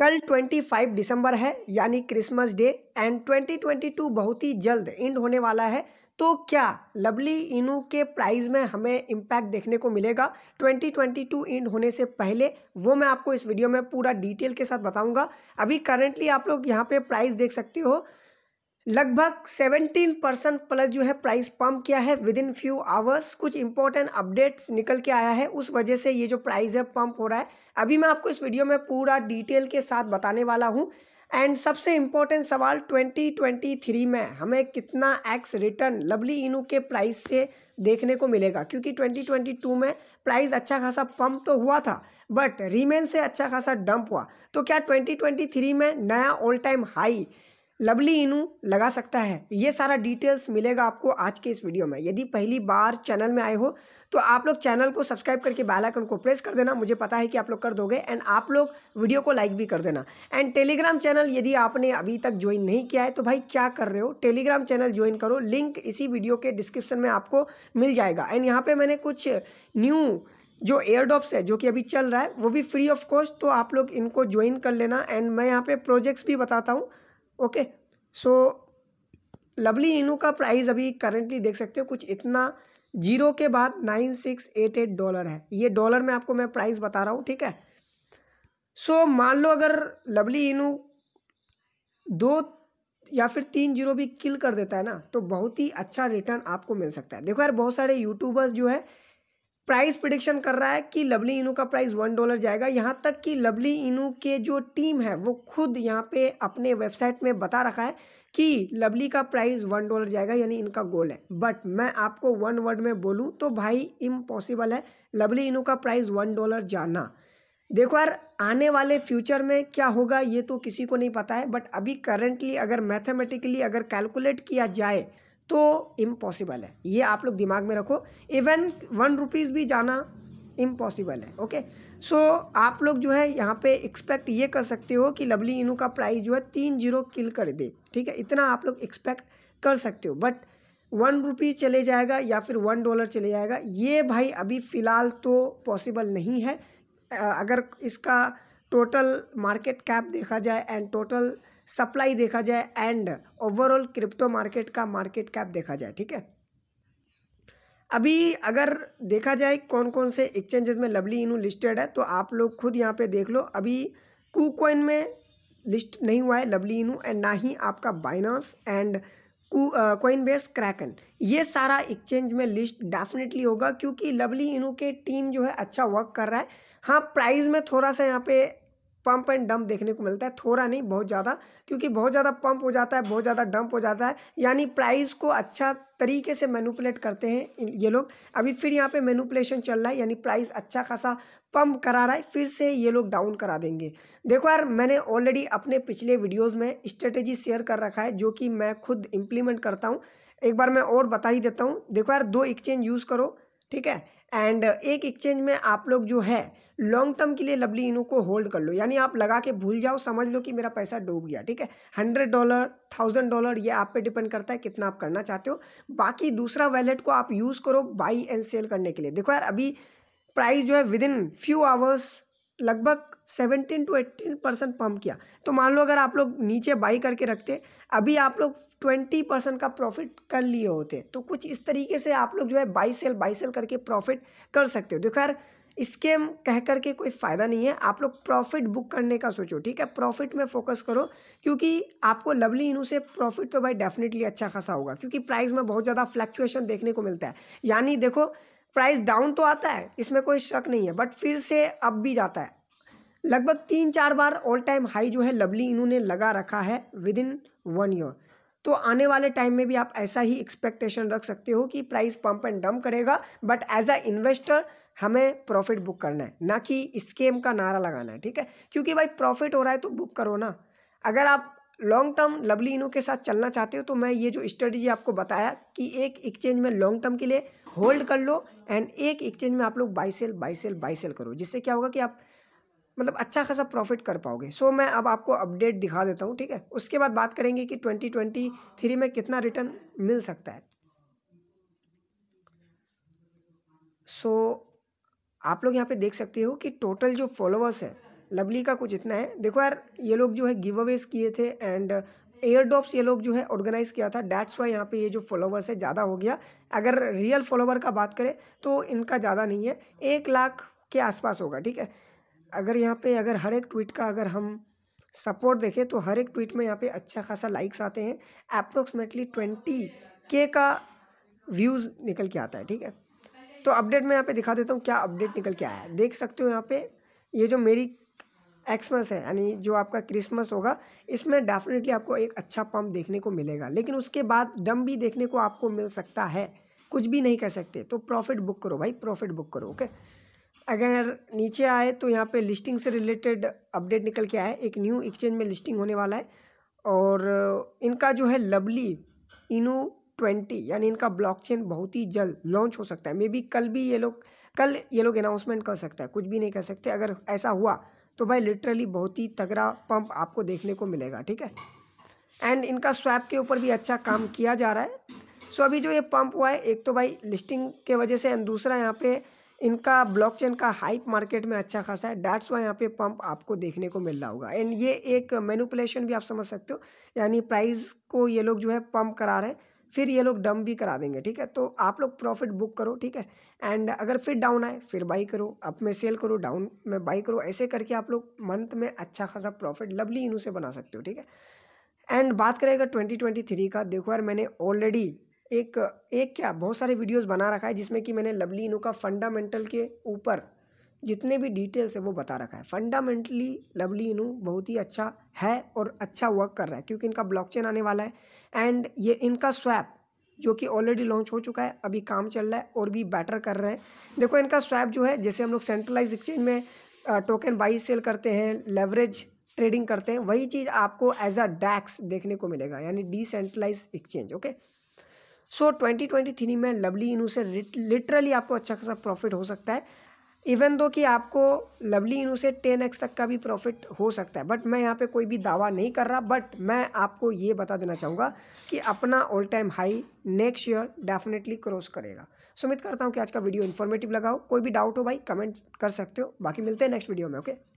कल 25 दिसंबर है, यानी क्रिसमस डे एंड 2022 बहुत ही जल्द एंड होने वाला है। तो क्या लवली इनू के प्राइस में हमें इम्पैक्ट देखने को मिलेगा? 2022 एंड होने से पहले वो मैं आपको इस वीडियो में पूरा डिटेल के साथ बताऊँगा। अभी करंटली आप लोग यहाँ पे प्राइस देख सकते हो। लगभग 17 परसेंट प्लस जो है प्राइस पम्प किया है विद इन फ्यू आवर्स कुछ इंपॉर्टेंट अपडेट्स निकल के आया है, उस वजह से ये जो प्राइस है पम्प हो रहा है। अभी मैं आपको इस वीडियो में पूरा डिटेल के साथ बताने वाला हूँ। एंड सबसे इम्पोर्टेंट सवाल 2023 में, हमें कितना एक्स रिटर्न लवली इनू के प्राइस से देखने को मिलेगा? क्योंकि 2022 में प्राइस अच्छा खासा पंप तो हुआ था बट रीमेन से अच्छा खासा डंप हुआ। तो क्या 2023 में नया ऑल टाइम हाई लवली इनू लगा सकता है। ये सारा डिटेल्स मिलेगा आपको आज के इस वीडियो में। यदि पहली बार चैनल में आए हो तो आप लोग चैनल को सब्सक्राइब करके बेल आइकन को प्रेस कर देना। मुझे पता है कि आप लोग कर दोगे एंड आप लोग वीडियो को लाइक भी कर देना। एंड टेलीग्राम चैनल यदि आपने अभी तक ज्वाइन नहीं किया है तो भाई क्या कर रहे हो? टेलीग्राम चैनल ज्वाइन करो। लिंक इसी वीडियो के डिस्क्रिप्शन में आपको मिल जाएगा। एंड यहाँ पर मैंने कुछ न्यू जो एयरडॉप्स है, जो कि अभी चल रहा है, वो भी फ्री ऑफ़ कॉस्ट तो आप लोग इनको ज्वाइन कर लेना। एंड मैं यहाँ पे प्रोजेक्ट्स भी बताता हूँ। ओके सो लवली इनू का प्राइस अभी करंटली देख सकते हो कुछ इतना ज़ीरो के बाद nine six eight eight dollar है। ये डॉलर में आपको मैं प्राइस बता रहा हूँ ठीक है? सो so, मान लो अगर लवली इनू दो या फिर तीन ज़ीरो भी किल कर देता है ना तो बहुत ही अच्छा रिटर्न आपको मिल सकता है। देखो यार बहुत सारे यूट्यूबर्स जो है प्राइस प्रिडिक्शन कर रहा है कि लवली इनू का प्राइस वन डॉलर जाएगा। यहाँ तक कि लवली इनू के जो टीम है, वो खुद यहाँ पे अपने वेबसाइट में बता रखा है कि लवली का प्राइस वन डॉलर जाएगा, यानी इनका गोल है। बट मैं आपको वन वर्ड में बोलूँ तो भाई इम्पॉसिबल है लवली इनू का प्राइस वन डॉलर जाना। देखो यार, आने वाले फ्यूचर में क्या होगा, ये तो किसी को नहीं पता है, बट अभी करेंटली अगर मैथमेटिकली अगर कैलकुलेट किया जाए तो इम्पॉसिबल है। ये आप लोग दिमाग में रखो। इवन वन रुपीज़ भी जाना इम्पॉसिबल है ओके सो so, आप लोग जो है यहाँ पे एक्सपेक्ट ये कर सकते हो कि लवली इनू का प्राइस जो है तीन ज़ीरो किल कर दे ठीक है? इतना आप लोग एक्सपेक्ट कर सकते हो। बट वन रुपीज़ चले जाएगा या फिर वन डॉलर चले जाएगा ये भाई अभी फ़िलहाल तो पॉसिबल नहीं है। अगर इसका टोटल मार्केट कैप देखा जाए एंड टोटल सप्लाई देखा जाए एंड ओवरऑल क्रिप्टो मार्केट का मार्केट कैप देखा जाए, ठीक है? अभी अगर देखा जाए कौन कौन से एक्सचेंजेस में लवली इनू लिस्टेड है तो आप लोग खुद यहाँ पे देख लो, अभी कू कॉइन में लिस्ट नहीं हुआ है लवली इनू एंड ना ही आपका Binance and Coinbase Kraken ये सारा एक्सचेंज में लिस्ट डेफिनेटली होगा, क्योंकि लवली इनू के टीम जो है अच्छा वर्क कर रहा है। हाँ प्राइस में थोड़ा सा यहाँ पे पंप एंड डंप देखने को मिलता है। थोड़ा नहीं, बहुत ज़्यादा, क्योंकि बहुत ज़्यादा पंप हो जाता है, बहुत ज़्यादा डंप हो जाता है। यानी प्राइस को अच्छा तरीके से मैनुपलेट करते हैं ये लोग। अभी फिर यहाँ पे मैनुपुलेशन चल रहा है, यानी प्राइस अच्छा खासा पंप करा रहा है, फिर से ये लोग डाउन करा देंगे। देखो यार, मैंने ऑलरेडी अपने पिछले वीडियोज़ में स्ट्रेटेजी शेयर कर रखा है, जो कि मैं खुद इम्प्लीमेंट करता हूँ। एक बार मैं और बता ही देता हूँ। देखो यार, दो एक्सचेंज यूज़ करो, ठीक है? एंड एक एक्सचेंज में आप लोग जो है लॉन्ग टर्म के लिए लवली इनू को होल्ड कर लो। यानी आप लगा के भूल जाओ, समझ लो कि मेरा पैसा डूब गया, ठीक है? हंड्रेड डॉलर थाउज़ेंड डॉलर ये आप पे डिपेंड करता है कितना आप करना चाहते हो। बाकी दूसरा वैलेट को आप यूज़ करो बाई एंड सेल करने के लिए। देखो यार, अभी प्राइस जो है विद इन फ्यू आवर्स लगभग 17 टू 18 परसेंट पम्प किया। तो मान लो अगर आप लोग नीचे बाई करके रखते, अभी आप लोग 20 परसेंट का प्रॉफिट कर लिए होते तो कुछ इस तरीके से आप लोग जो है बाई सेल बाई सेल करके प्रॉफिट कर सकते हो। देखो यार स्केम कह करके कोई फ़ायदा नहीं है। आप लोग प्रॉफिट बुक करने का सोचो, ठीक है? प्रॉफिट में फोकस करो, क्योंकि आपको लवली इनू से प्रॉफिट तो भाई डेफिनेटली अच्छा खासा होगा, क्योंकि प्राइस में बहुत ज़्यादा फ्लैक्चुएशन देखने को मिलता है। यानी देखो प्राइस डाउन तो आता है, इसमें कोई शक नहीं है बट फिर से अब भी जाता है। लगभग तीन चार बार ऑल टाइम हाई जो है लवली इन्होंने लगा रखा है विद इन वन ईयर तो आने वाले टाइम में भी आप ऐसा ही एक्सपेक्टेशन रख सकते हो कि प्राइस पंप एंड डम करेगा बट एज अ इन्वेस्टर हमें प्रॉफिट बुक करना है ना कि स्केम का नारा लगाना है ठीक है? क्योंकि भाई प्रॉफिट हो रहा है तो बुक करो ना। अगर आप लॉन्ग टर्म लवली इनू के साथ चलना चाहते हो तो मैं ये जो स्ट्रेटेजी आपको बताया कि एक एक्सचेंज में लॉन्ग टर्म के लिए होल्ड कर लो एंड एक एक्सचेंज में आप लोग buy sell buy sell buy sell करो। जिससे क्या होगा कि आप मतलब अच्छा खासा प्रॉफिट कर पाओगे। सो so, मैं अब आपको अपडेट दिखा देता हूँ ठीक है? उसके बाद बात करेंगे कि 2023 में कितना रिटर्न मिल सकता है। सो so, आप लोग यहाँ पे देख सकते हो कि टोटल जो फॉलोअर्स है, लवली का कुछ इतना है। देखो यार, ये लोग जो है गिव अवेज किए थे एंड एयर ड्रॉप्स ये लोग जो है ऑर्गेनाइज किया था। डैट्स वाई यहाँ पे ये जो फॉलोवर्स है, ज़्यादा हो गया। अगर रियल फॉलोवर का बात करें तो इनका ज़्यादा नहीं है। एक लाख के आसपास होगा, ठीक है? अगर यहाँ पे, अगर हर एक ट्वीट का अगर हम सपोर्ट देखें तो हर एक ट्वीट में यहाँ पे अच्छा खासा लाइक्स आते हैं। अप्रोक्सीमेटली ट्वेंटी के का व्यूज़ निकल के आता है, ठीक है? तो अपडेट मैं यहाँ पे दिखा देता हूँ क्या अपडेट निकल के आया है। देख सकते हो यहाँ पे, ये जो मेरी एक्समस है, यानी जो आपका क्रिसमस होगा, इसमें डेफिनेटली आपको एक अच्छा पंप देखने को मिलेगा। लेकिन उसके बाद डम भी देखने को आपको मिल सकता है। कुछ भी नहीं कर सकते तो प्रॉफिट बुक करो भाई प्रॉफिट बुक करो ओके अगर नीचे आए तो यहाँ पे लिस्टिंग से रिलेटेड अपडेट निकल के आया एक न्यू एक्सचेंज में लिस्टिंग होने वाला है। और इनका जो है लवली इनू ट्वेंटी यानी इनका ब्लॉकचेन बहुत ही जल्द लॉन्च हो सकता है। मे बी कल भी ये लोग, कल ये लोग अनाउंसमेंट कर सकता है, कुछ भी नहीं कर सकते। अगर ऐसा हुआ तो भाई लिटरली बहुत ही तगड़ा पंप आपको देखने को मिलेगा, ठीक है? एंड इनका स्वैप के ऊपर भी अच्छा काम किया जा रहा है। सो अभी जो ये पंप हुआ है, एक तो भाई लिस्टिंग के वजह से एंड दूसरा यहाँ पे इनका ब्लॉकचेन का हाइप मार्केट में अच्छा खासा है। डैट्स वाई यहाँ पे पंप आपको देखने को मिल रहा होगा। एंड ये एक मैनुपुलेशन भी आप समझ सकते हो, यानी प्राइस को ये लोग जो है पंप करा रहे हैं। फिर ये लोग डम भी करा देंगे, ठीक है? तो आप लोग प्रॉफिट बुक करो, ठीक है? एंड अगर फिर डाउन आए, फिर बाई करो अप में सेल करो डाउन में बाई करो, ऐसे करके आप लोग मंथ में अच्छा खासा प्रॉफिट लवली इनू से बना सकते हो, ठीक है? एंड बात करेगा ट्वेंटी ट्वेंटी थ्री का, देखो यार मैंने ऑलरेडी एक एक क्या, बहुत सारे वीडियोस बना रखा है जिसमें कि मैंने लवली इनू का फंडामेंटल के ऊपर जितने भी डिटेल्स है वो बता रखा है। फंडामेंटली लवली इनू बहुत ही अच्छा है और अच्छा वर्क कर रहा है क्योंकि इनका ब्लॉकचेन आने वाला है एंड ये इनका स्वैप जो कि ऑलरेडी लॉन्च हो चुका है, अभी काम चल रहा है और भी बेटर कर रहे हैं। देखो, इनका स्वैप जो है, जैसे हम लोग सेंट्रलाइज एक्सचेंज में टोकन बाई सेल करते हैं लेवरेज ट्रेडिंग करते हैं, वही चीज़ आपको एज अ डैक्स देखने को मिलेगा, यानी decentralise exchange okay so twenty three में लवली इनू से लिटरली आपको अच्छा खासा प्रॉफिट हो सकता है। इवन दो कि आपको लवली इनू से टेन एक्स तक का भी प्रॉफिट हो सकता है बट मैं यहाँ पे कोई भी दावा नहीं कर रहा बट मैं आपको ये बता देना चाहूँगा कि अपना all time high next year definitely cross करेगा। सुमित करता हूँ कि आज का वीडियो इन्फॉर्मेटिव लगाओ कोई भी डाउट हो भाई कमेंट कर सकते हो। बाकी मिलते हैं नेक्स्ट वीडियो में ओके